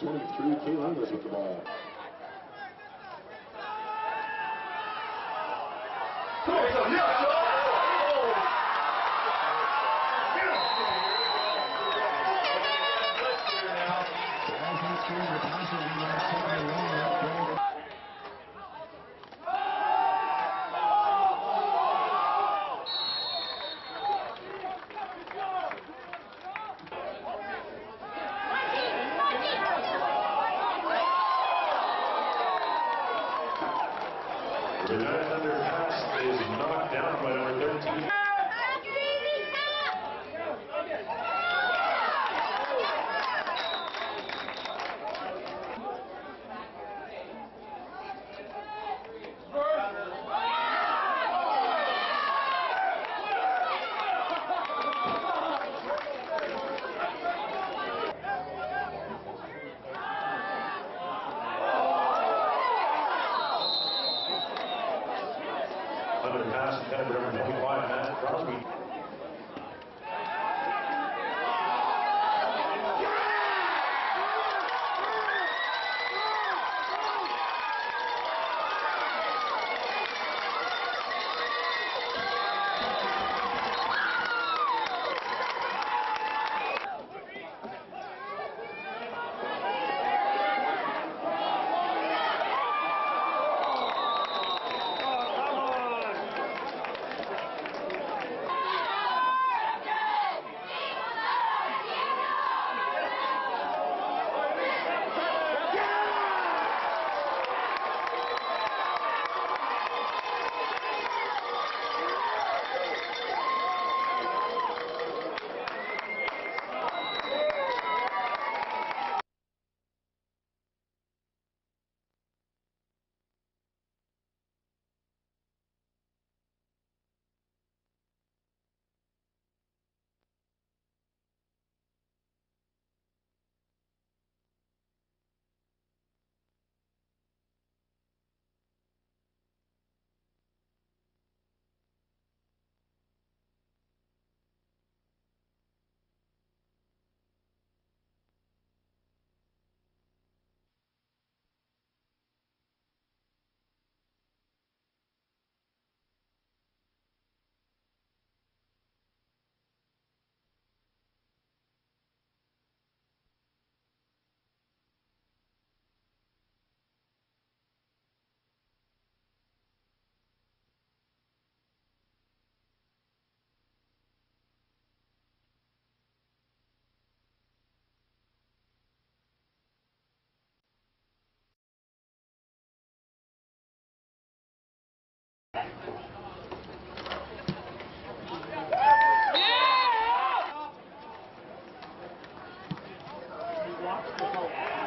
23, Kayla English with the ball. The 900 pass is knocked down by number 13. I'm going to have had a 25 minute Crosby. the pole.